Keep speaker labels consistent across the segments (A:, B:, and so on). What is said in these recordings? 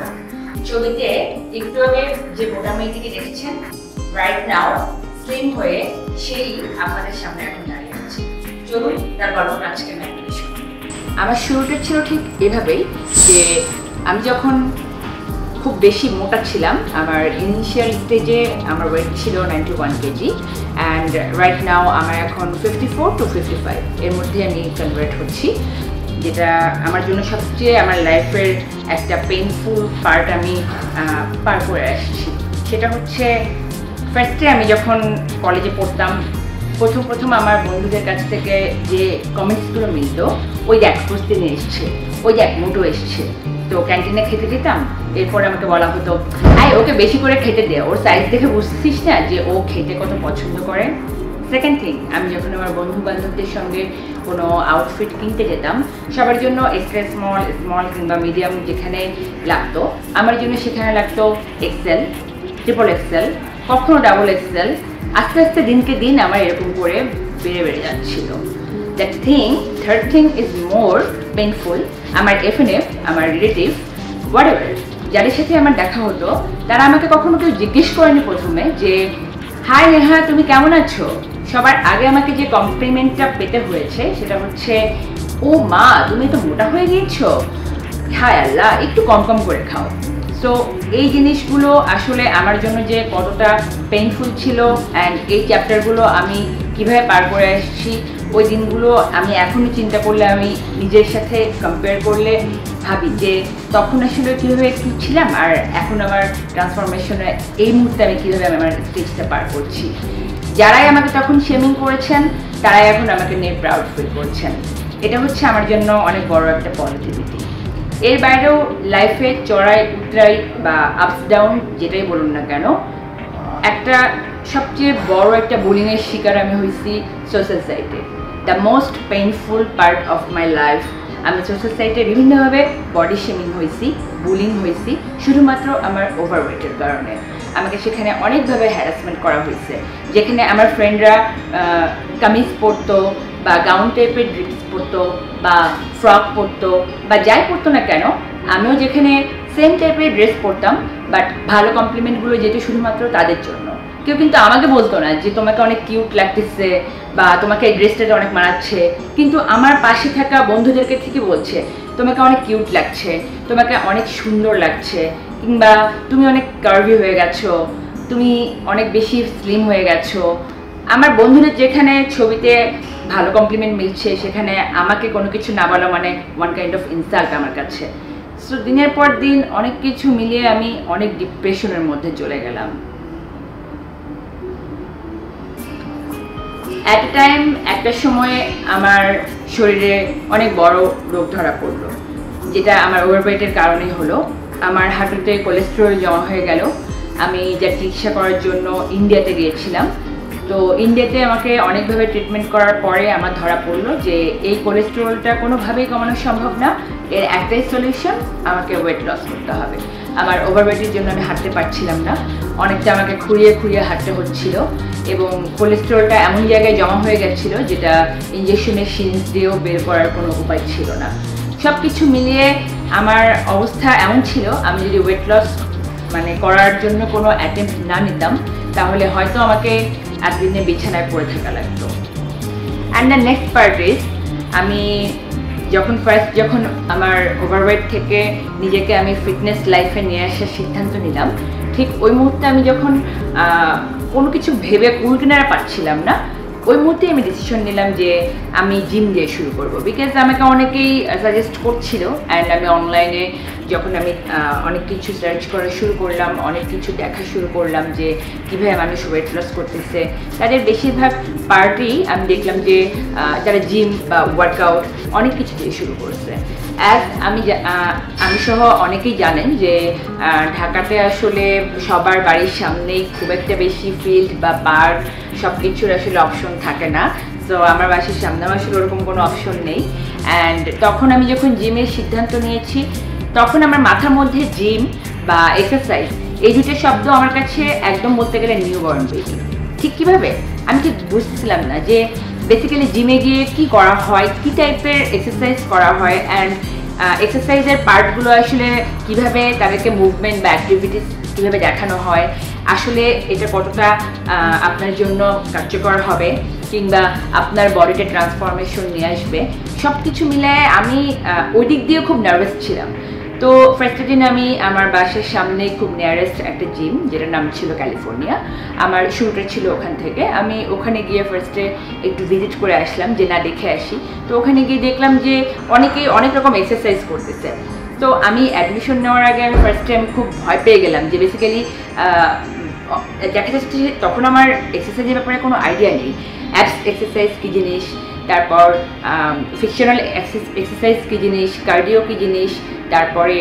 A: না ছবিতে একটু আগে যে মোটা মেয়েটিকে রাইট নাও স্লিম হয়ে সেই আপনাদের সামনে এখন দাঁড়িয়ে আছে। চলুন, তার আজকে আমি আমার শুরুটা ছিল ঠিক এভাবেই যে আমি যখন খুব বেশি মোটা ছিলাম, আমার ইনিশিয়াল স্টেজে আমার ওয়েট ছিল ninety one kg and right now আমার এখন fifty four to fifty five এর মধ্যে আমি কনভার্ট হচ্ছি, যেটা আমার জন্য সবচেয়ে আমার লাইফের একটা পেইনফুল পার্ট আমি পার করে আসছি। সেটা হচ্ছে ফার্স্টে আমি যখন কলেজে পড়তাম, প্রথম প্রথম আমার বন্ধুদের কাছ থেকে যে কমেন্টসগুলো মিলতো, ওই দেখ প্রস্তুতি এসছে, ওই দেখ মোটো এসছে। তো ক্যান্টিনে খেতে দিতাম এরপর আমাকে বলা হতো, আয়, ওকে বেশি করে খেতে দে, ওর সাইজ দেখে বুঝছিস না যে ও খেতে কত পছন্দ করে? সেকেন্ড থিং আমি যখন আমার বন্ধু বান্ধবদের সঙ্গে কোনো আউটফিট কিনতে যেতাম, সবার জন্য এক্সট্রা স্মল স্মল কিংবা মিডিয়াম যেখানে লাগতো, আমার জন্য সেখানে লাগতো এক্সেল ট্রিপল এক্সেল কখনো ডাবল এক্সেল আস্তে আস্তে দিনকে দিন আমার এরকম করে বেড়ে বেড়ে যাচ্ছিল। That thing third thing is more painful আমার এফএনএফ আমার রিলেটিভ হোয়াট এভার যাদের সাথে আমার দেখা হতো, তারা আমাকে কখনো কেউ জিজ্ঞেস করেনি প্রথমে যে, হাই নেহা, তুমি কেমন আছো? সবার আগে আমাকে যে কমপ্লিমেন্টটা পেতে হয়েছে, সেটা হচ্ছে, ও মা, তুমি তো মোটা হয়ে গিয়েছো? হ্যাঁ আল্লাহ, একটু কম কম করে খাও। সো এই জিনিসগুলো আসলে আমার জন্য যে কতটা পেইনফুল ছিল অ্যান্ড এই চ্যাপ্টারগুলো আমি কীভাবে পার করে আসছি, ওই দিনগুলো আমি এখনই চিন্তা করলে আমি নিজের সাথে কম্পেয়ার করলে ভাবি যে তখন আসলে কীভাবে কী ছিলাম আর এখন আমার ট্রান্সফরমেশনে এই মুহূর্তে আমি কীভাবে আমি আমার স্টেজটা পার করছি। যারাই আমাকে তখন শেমিং করেছেন, তারাই এখন আমাকে নিয়ে প্রাউড ফিল করছেন। এটা হচ্ছে আমার জন্য অনেক বড় একটা পজিটিভিটি এর বাইরেও লাইফে চড়াই, উতরাই বা আপস ডাউন যেটাই বলুন না কেন, একটা সবচেয়ে বড় একটা বুলিংয়ের শিকার আমি হয়েছি সোশ্যাল সাইটে the most painful part of my life আমি সাইটে বিভিন্নভাবে বডি শেমিং হয়েছি বুলিং হয়েছি, শুধুমাত্র আমার ওভারওয়েটের কারণে। আমাকে সেখানে অনেকভাবে হ্যারাসমেন্ট করা হয়েছে। যেখানে আমার ফ্রেন্ডরা কামিজ পরতো বা গাউন টাইপের ড্রেস পরতো বা ফ্রক পরতো বা যাই পরতো না কেন, আমিও যেখানে সেম টাইপের ড্রেস পরতাম বাট ভালো কমপ্লিমেন্টগুলো যেত শুধুমাত্র তাদের জন্য। কেউ কিন্তু আমাকে বলতো না যে তোমাকে অনেক কিউট লাগতেছে বা তোমাকে ড্রেসটা অনেক মানাচ্ছে। কিন্তু আমার পাশে থাকা বন্ধুদেরকে থেকে বলছে, তোমাকে অনেক কিউট লাগছে, তোমাকে অনেক সুন্দর লাগছে, কিংবা তুমি অনেক কার্ভি হয়ে গেছো, তুমি অনেক বেশি স্লিম হয়ে গেছো। আমার বন্ধুদের যেখানে ছবিতে ভালো কমপ্লিমেন্ট মিলছে, সেখানে আমাকে কোনো কিছু না বলা মানে ওয়ান কাইন্ড অফ ইনসাল্ট আমার কাছে। সো দিনের পর দিন অনেক কিছু মিলিয়ে আমি অনেক ডিপ্রেশনের মধ্যে চলে গেলাম। অ্যাট এ টাইম একটা সময়ে আমার শরীরে অনেক বড় রোগ ধরা পড়ল, যেটা আমার ওভারওয়েটের কারণেই হলো। আমার হাঁটুতে কোলেস্টেরল জমা হয়ে গেল। আমি যা চিকিৎসা করার জন্য ইন্ডিয়াতে গিয়েছিলাম। তো ইন্ডিয়াতে আমাকে অনেকভাবে ট্রিটমেন্ট করার পরে আমার ধরা পড়ল যে, এই কোলেস্টেরলটা কোনোভাবেই কমানো সম্ভব না। এর একটাই সলিউশন আমাকে ওয়েট লস করতে হবে। আমার ওভারওয়েটের জন্য আমি হাঁটতে পারছিলাম না। অনেকটা আমাকে খুঁড়িয়ে খুঁড়িয়ে হাঁটতে হচ্ছিল। এবং কোলেস্টেরলটা এমন জায়গায় জমা হয়ে গেছিল যেটা ইঞ্জেকশনের সিরিঞ্জ দিয়েও বের করার কোনো উপায় ছিল না। সব কিছু মিলিয়ে আমার অবস্থা এমন ছিল, আমি যদি ওয়েট লস মানে করার জন্য কোনো অ্যাটেম্প না নিতাম, তাহলে হয়তো আমাকে একদিনে বিছানায় পড়ে থাকা লাগতো। And the next part is আমি যখন ফার্স্ট যখন আমার ওভারওয়েট থেকে নিজেকে আমি ফিটনেস লাইফে নিয়ে আসার সিদ্ধান্ত নিলাম, ঠিক ওই মুহূর্তে আমি যখন কোনো কিছু ভেবে কুল কিনারা পাচ্ছিলাম না। ওই মুহূর্তে আমি ডিসিশন নিলাম যে আমি জিম দিয়ে শুরু করব। বিকজ আমাকে অনেকেই সাজেস্ট করছিল অ্যান্ড আমি অনলাইনে যখন আমি অনেক কিছু সার্চ করা শুরু করলাম, অনেক কিছু দেখা শুরু করলাম যে কীভাবে মানুষ ওয়েট লস করতেছে, তাদের বেশিরভাগ পার্টি আমি দেখলাম যে যারা জিম বা ওয়ার্কআউট অনেক কিছু দিয়ে শুরু করছে। অ্যাজ আমি আমি সহ অনেকেই জানেন যে ঢাকাতে আসলে সবার বাড়ির সামনেই খুব একটা বেশি ফিল্ড বা পার্ক সব কিছুর আসলে অপশন থাকে না। তো আমার বাসার সামনে আসলে ওরকম কোনো অপশন নেই। অ্যান্ড তখন আমি যখন জিমের সিদ্ধান্ত নিয়েছি তখন আমার মাথার মধ্যে জিম বা এক্সারসাইজ এই দুটো শব্দ আমার কাছে একদম বলতে গেলে নিউ বর্ন বেবি ঠিক কীভাবে? আমি ঠিক বুঝতেছিলাম না যে বেসিক্যালি জিমে গিয়ে কি করা হয়, কি টাইপের এক্সারসাইজ করা হয় অ্যান্ড এক্সারসাইজের পার্টগুলো আসলে কীভাবে তাদেরকে মুভমেন্ট বা অ্যাক্টিভিটিস কীভাবে দেখানো হয়, আসলে এটা কতটা আপনার জন্য কার্যকর হবে কিংবা আপনার বডিতে ট্রান্সফরমেশন নিয়ে আসবে সব কিছু মিলায় আমি ওই দিক দিয়ে খুব নার্ভাস ছিলাম। তো ফার্স্ট দিন আমি আমার বাসার সামনে খুব নিয়ারেস্ট একটা জিম যেটার নাম ছিল ক্যালিফোর্নিয়া আমার শুরুটা ছিল ওখান থেকে। আমি ওখানে গিয়ে ফার্স্টে একটু ভিজিট করে আসলাম, যে না, দেখে আসি। তো ওখানে গিয়ে দেখলাম যে অনেকেই অনেক রকম এক্সারসাইজ করতেছে। তো আমি অ্যাডমিশন নেওয়ার আগে আমি ফার্স্টে আমি খুব ভয় পেয়ে গেলাম যে বেসিক্যালি দেখা যাচ্ছে তখন আমার এক্সারসাইজের ব্যাপারে কোনো আইডিয়া নেই। অ্যাপস এক্সারসাইজ কী জিনিস? তারপর ফিকশনাল এক্সারসাইজ কী জিনিস কার্ডিও কী জিনিস, তারপরে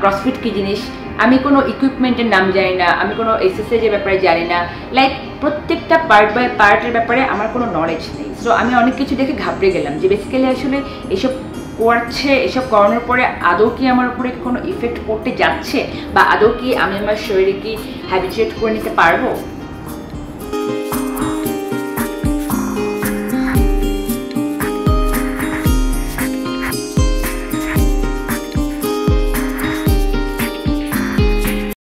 A: ক্রসফিট কী জিনিস, আমি কোনো ইকুইপমেন্টের নাম জানি না, আমি কোনো এক্সারসাইজের ব্যাপারে জানি না লাইক প্রত্যেকটা পার্ট বাই পার্টের ব্যাপারে আমার কোনো নলেজ নেই। সো আমি অনেক কিছু দেখে ঘাবড়ে গেলাম যে বেসিক্যালি আসলে এসব করছে, এসব করানোর পরে আদৌ কি আমার উপরে কোনো ইফেক্ট পড়তে যাচ্ছে? বা আদৌ কি আমি আমার শরীরে কি হ্যাবিচুয়েট করে নিতে পারব?